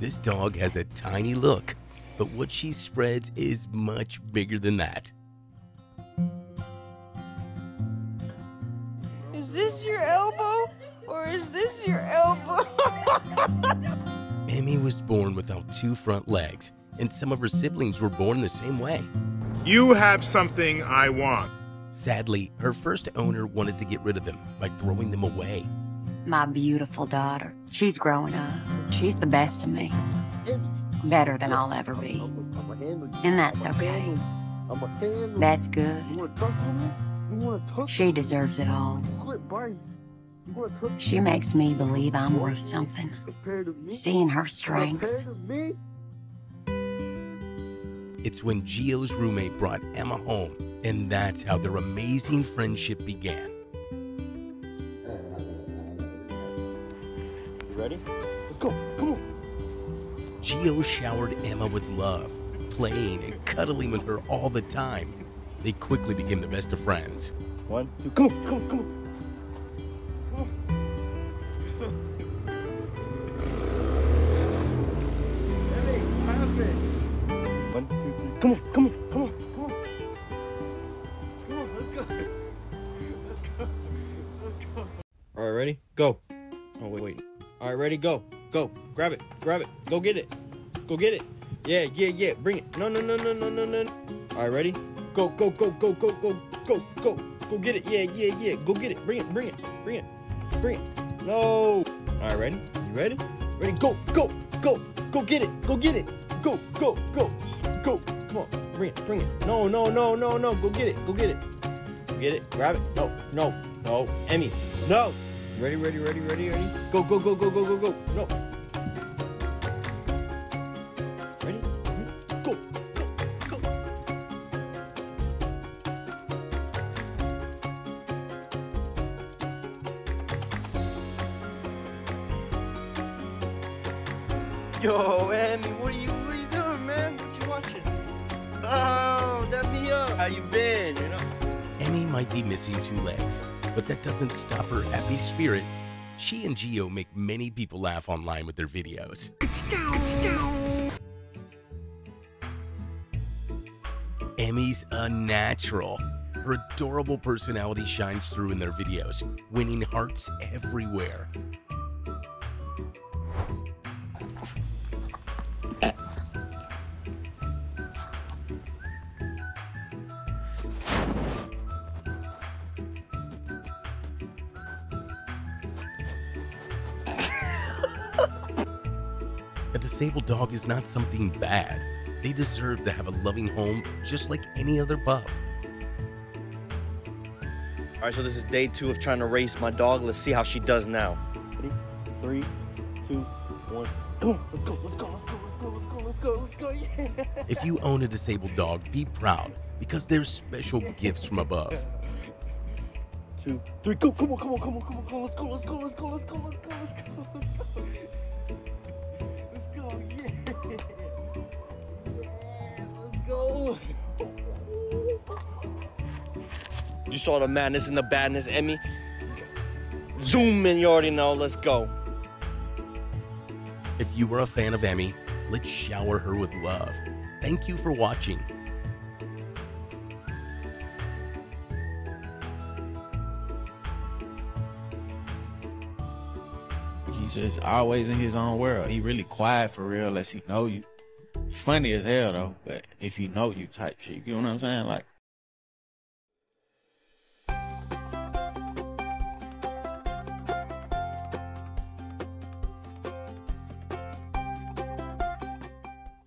This dog has a tiny look, but what she spreads is much bigger than that. Is this your elbow? Or is this your elbow? Emmy was born without two front legs, and some of her siblings were born the same way. You have something I want. Sadly, her first owner wanted to get rid of them by throwing them away. My beautiful daughter. She's growing up. She's the best of me. Better than I'll ever be. And that's okay. That's good. She deserves it all. She makes me believe I'm worth something. Seeing her strength. It's when Gio's roommate brought Emmy home, and that's how their amazing friendship began. Ready? Let's go. Come on. Gio showered Emmy with love, playing and cuddling with her all the time. They quickly became the best of friends. One, two, come on, come on, come on. One, two, three. Come on, come on, come on, come on. Come on, let's go. Let's go. Let's go. All right, ready? Go. Oh, wait, wait. All right, ready? Go. Go. Grab it. Grab it. Go get it. Go get it. Yeah, yeah, yeah. Bring it. No, no, no, no, no, no, no. All right, ready? Go, go, go, go, go, go, go, go. Go get it. Yeah, yeah, yeah. Go get it. Bring it. Bring it. Bring it. Bring it. No. All right, ready? You ready? Ready? Go, go, go. Go get it. Go get it. Go, go, go. Go. Come on. Bring it. Bring it. No, no, no, no, no. Go get it. Go get it. Go get it. Grab it. No, no, no. Emmy. No. Ready, ready, ready, ready, ready. Go, go, go, go, go, go, go. No. Ready? Go, go, go. Yo, Emmy, what are you, what are you doing, man? What you watching? Oh, that me up. How you been? You know? Emmy might be missing two legs, but that doesn't stop her happy spirit. She and Gio make many people laugh online with their videos. It's Emmy's a natural. Her adorable personality shines through in their videos, winning hearts everywhere. Disabled dog is not something bad. They deserve to have a loving home just like any other pup. All right, so this is day two of trying to race my dog. Let's see how she does now. Ready? Three, two, one. Come on. Let's go. Let's go. Let's go. Let's go. Let's go. Let's go. Let's go. Yeah. If you own a disabled dog, be proud because there's special gifts from above. Two, three. Go. Come on. Come on. Come on. Come on. Come on. Let's go. Let's go. Let's go. Let's go. Let's go. Let's go. Let's go. Let's You saw the madness and the badness, Emmy. Zoom in, you already know. Let's go. If you are a fan of Emmy, let's shower her with love. Thank you for watching. He's just always in his own world. He really quiet for real, unless he know you. He's funny as hell though, but if you know you type shit, you know what I'm saying? Like